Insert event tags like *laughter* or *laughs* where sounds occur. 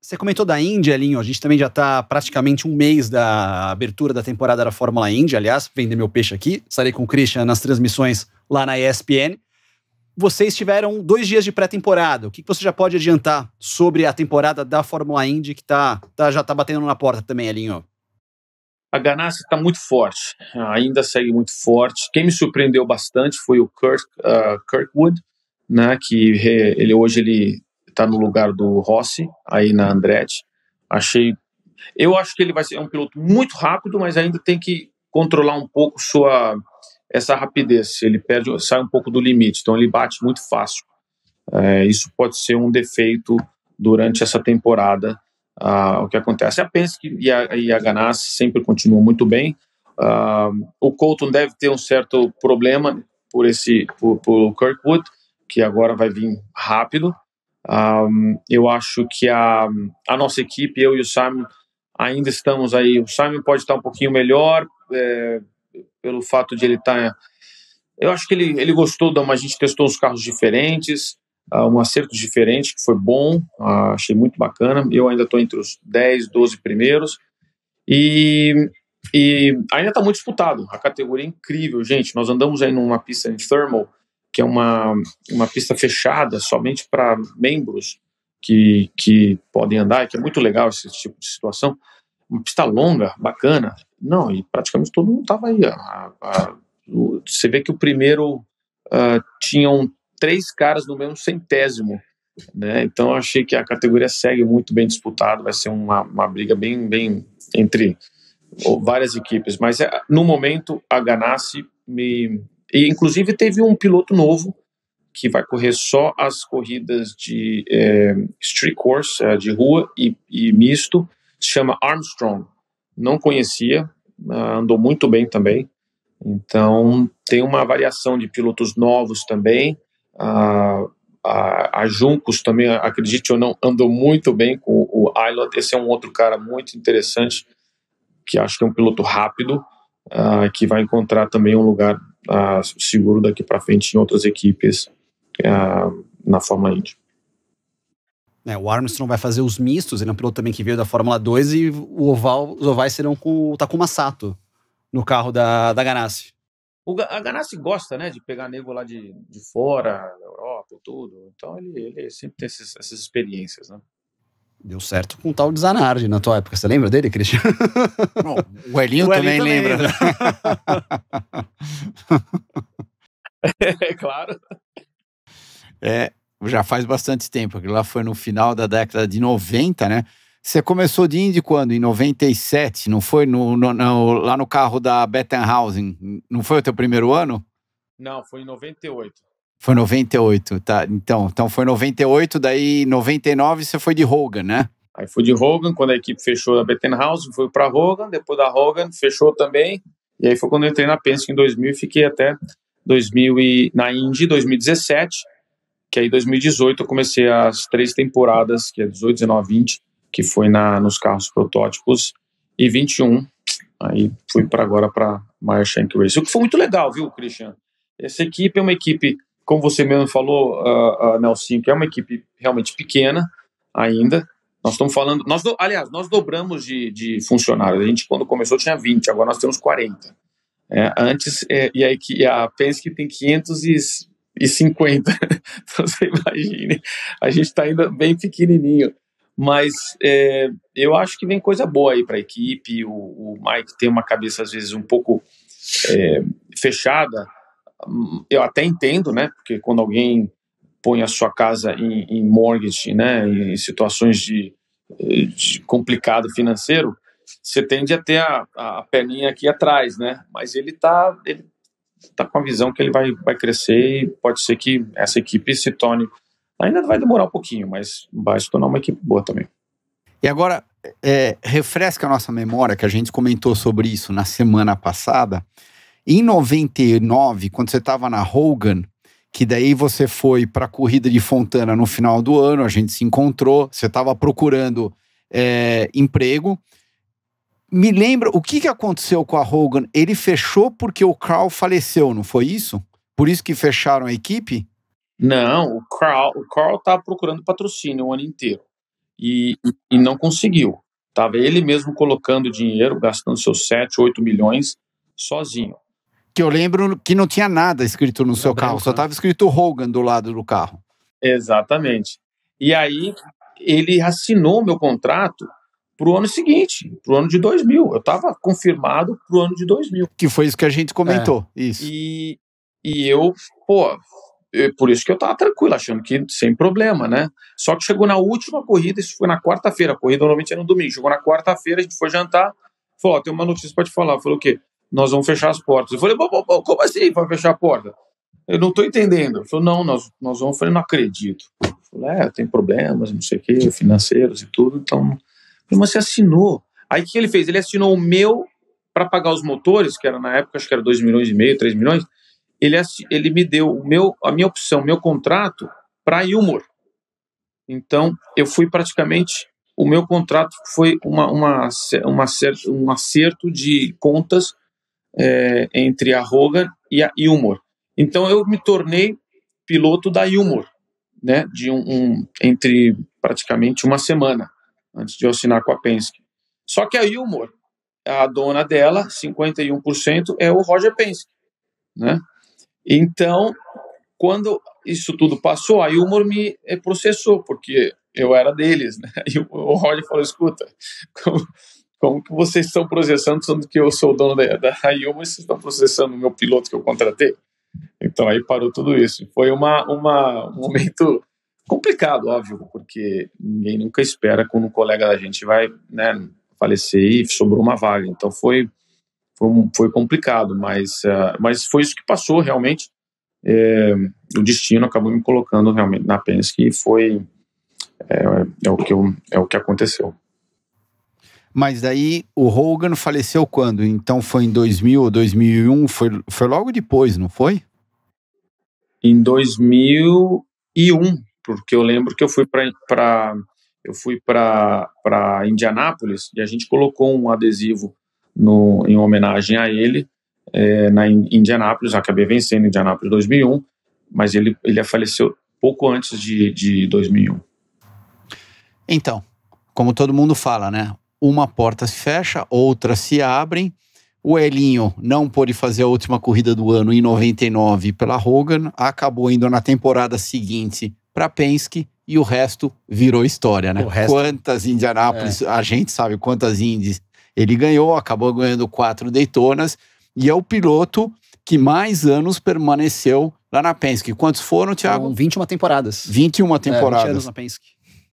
Você comentou da Índia, Linho. A gente também já está praticamente um mês da abertura da temporada da Fórmula Indy. Aliás, vender meu peixe aqui. Estarei com o Christian nas transmissões lá na ESPN. Vocês tiveram dois dias de pré-temporada. O que você já pode adiantar sobre a temporada da Fórmula Indy que tá, tá já está batendo na porta também, Elinho? A Ganassi está muito forte, ainda segue muito forte. Quem me surpreendeu bastante foi o Kirk, uh, Kirkwood, né, que ele hoje ele está no lugar do Rossi, aí na Andretti. Achei. Eu acho que ele vai ser um piloto muito rápido, mas ainda tem que controlar um pouco sua essa rapidez. Ele perde, sai um pouco do limite, então ele bate muito fácil. É, isso pode ser um defeito durante essa temporada. Uh, o que acontece? A Penske e a, e a Ganassi sempre continuam muito bem. Uh, o Colton deve ter um certo problema por esse por, por Kirkwood, que agora vai vir rápido. Um, eu acho que a, a nossa equipe, eu e o Simon, ainda estamos aí. O Simon pode estar um pouquinho melhor é, pelo fato de ele estar. Eu acho que ele, ele gostou, a gente testou os carros diferentes, uh, um acerto diferente, que foi bom, uh, achei muito bacana. Eu ainda estou entre os 10, 12 primeiros. E, e ainda está muito disputado. A categoria é incrível, gente. Nós andamos aí numa pista em thermal que é uma, uma pista fechada somente para membros que, que podem andar, que é muito legal esse tipo de situação. Uma pista longa, bacana. Não, e praticamente todo mundo estava aí. A, a, você vê que o primeiro uh, tinham três caras no mesmo centésimo. Né? Então achei que a categoria segue muito bem disputada, vai ser uma, uma briga bem, bem entre várias equipes. Mas é, no momento a Ganassi me, e, inclusive, teve um piloto novo que vai correr só as corridas de é, street course, é, de rua e, e, misto, se chama Armstrong. Não conhecia, andou muito bem também. Então, tem uma variação de pilotos novos também. A, a, a Juncos também, acredite ou não, andou muito bem com o Ilot. Esse é um outro cara muito interessante, que acho que é um piloto rápido, uh, que vai encontrar também um lugar seguro daqui para frente em outras equipes uh, na Fórmula Indy. É, o Armstrong vai fazer os mistos, ele é um piloto também que veio da Fórmula 2 e o oval, os ovais serão com o Takuma Sato no carro da, da Ganassi. O, a Ganassi gosta, né, de pegar nego lá de, de fora, da Europa, tudo. Então ele, ele sempre tem esses, essas experiências, né? Deu certo com o tal de Zanardi na tua época. Você lembra dele, Cristian? *laughs* Bom, o Elinho, *laughs* o também, também lembra. é *laughs* claro. É, já faz bastante tempo. Aquilo lá foi no final da década de 90, né? Você começou de Indy quando? Em 97, não foi? No, no, no, lá no carro da Bettenhausen. Não foi o teu primeiro ano? Não, foi em 98. Foi 98, tá. Então, então foi 98, daí 99 você foi de Hogan, né? Aí fui de Hogan, quando a equipe fechou a Bettenhausen, fui para Hogan, depois da Hogan fechou também. E aí foi quando eu entrei na Penske em 2000 e fiquei até 2000 e, na Indy 2017, que aí 2018 eu comecei as três temporadas, que é 18, 19, 20, que foi na nos carros protótipos e 21. Aí fui para agora para Meyer Shank Race. O que foi muito legal, viu, Christian? Essa equipe é uma equipe como você mesmo falou, uh, uh, Nelson, que é uma equipe realmente pequena ainda. Nós estamos falando, nós do, aliás, nós dobramos de, de funcionários. A gente, quando começou, tinha 20, agora nós temos 40. É, antes, é, e, aí, e a Penske tem 550. *laughs* então, você imagine, a gente está ainda bem pequenininho. Mas é, eu acho que vem coisa boa aí para a equipe. O, o Mike tem uma cabeça, às vezes, um pouco é, fechada eu até entendo, né? Porque quando alguém põe a sua casa em, em mortgage, né, em situações de, de, complicado financeiro, você tende a ter a, a perninha aqui atrás, né? Mas ele está ele tá com a visão que ele vai, vai crescer e pode ser que essa equipe se torne. Ainda vai demorar um pouquinho, mas vai se tornar uma equipe boa também. E agora, é, refresca a nossa memória, que a gente comentou sobre isso na semana passada. Em 99, quando você estava na Hogan, que daí você foi para a corrida de Fontana no final do ano, a gente se encontrou, você estava procurando é, emprego. Me lembra, o que, que aconteceu com a Hogan? Ele fechou porque o Carl faleceu, não foi isso? Por isso que fecharam a equipe? Não, o Carl, o Carl estava procurando patrocínio o ano inteiro. e, e não conseguiu. Tava ele mesmo colocando dinheiro, gastando seus 7, 8 milhões sozinho. Que eu lembro que não tinha nada escrito no seu carro, só né? estava escrito Hogan do lado do carro. Exatamente. E aí ele assinou meu contrato para o ano seguinte, para o ano de 2000. Eu estava confirmado para o ano de 2000. Que foi isso que a gente comentou. Isso. E, e eu, pô, eu- por isso que eu tava tranquilo, achando que sem problema, né? Só que chegou na última corrida, isso foi na quarta-feira, a corrida normalmente é no domingo. Chegou na quarta-feira, a gente foi jantar, falou: Ó, tem uma notícia pra te falar. Falou o quê? Nós vamos fechar as portas. Eu falei: "Bom, bom, bom, como assim vai fechar a porta? Eu não tô entendendo. Ele falou: não, nós, nós vamos. Eu falei: não acredito. Eu falei: é, tem problemas, não sei o quê, financeiros e tudo, então. Eu falei, mas você assinou. Aí o que ele fez? Ele assinou o meu para pagar os motores, que era na época, acho que era 2 milhões e meio, 3 milhões ele, ele me deu o meu, a minha opção, meu contrato para Humor. Então, eu fui praticamente. O meu contrato foi uma, uma, uma um acerto de contas é, entre a Hogan e a Humor. Então, eu me tornei piloto da Humor, né, de um, um- entre praticamente uma semana antes de eu assinar com a Penske. Só que a Humor, a dona dela, 51%, é o Roger Penske, né? Então, quando isso tudo passou, a Humor me eh, processou, porque eu era deles, né? *laughs* E o Roger falou, escuta, *laughs* como, que vocês estão processando, sendo que eu sou o dono da, da Humor, vocês estão processando o meu piloto que eu contratei? Então, aí parou tudo isso. Foi uma, uma, um momento complicado, óbvio, porque ninguém nunca espera quando um colega da gente vai né, falecer e sobrou uma vaga. Então, foi foi, foi complicado, mas, ah, mas foi isso que passou realmente. É, o destino acabou me colocando realmente na Penske e foi é, é o que eu, é o que aconteceu. Mas daí o Hogan faleceu quando? Então foi em 2000 ou 2001? Foi, foi logo depois, não foi? Em 2001, porque eu lembro que eu fui para eu fui para Indianápolis e a gente colocou um adesivo no, em homenagem a ele é, na In- Indianápolis. Acabei vencendo em Indianápolis 2001, mas ele ele faleceu pouco antes de, de 2001. Então, como todo mundo fala, né? Uma porta se fecha, outras se abrem. O Elinho não pôde fazer a última corrida do ano em 99 pela Hogan, acabou indo na temporada seguinte para Penske e o resto virou história, né? Resto- Quantas Indianápolis, a gente sabe quantas Indies ele ganhou, acabou ganhando quatro Daytonas e é o piloto que mais anos permaneceu lá na Penske. Quantos foram, Thiago? São 21 temporadas. 21 É, 20 temporadas. anos na Penske.